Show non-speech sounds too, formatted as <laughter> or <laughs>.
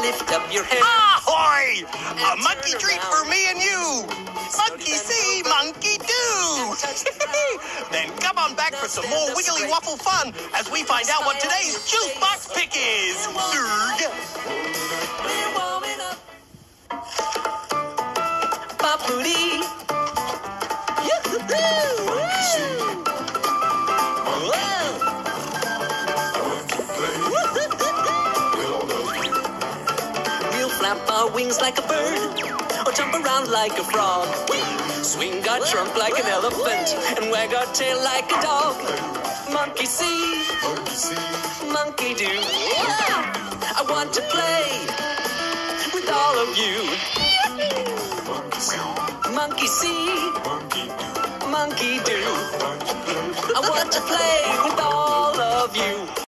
lift up your head. Ahoy! A monkey treat for me and you. Monkey see, monkey do. <laughs> then come on back for some more wiggly waffle fun as we find out what today's juice box pick is. Durg. We're warming up. Ba-booty. Yoo-hoo-hoo. Flap our wings like a bird, or jump around like a frog. Swing our trunk like an elephant, and wag our tail like a dog. Monkey see, monkey do. I want to play with all of you. Monkey see, monkey do. Monkey do. I want to play with all of you.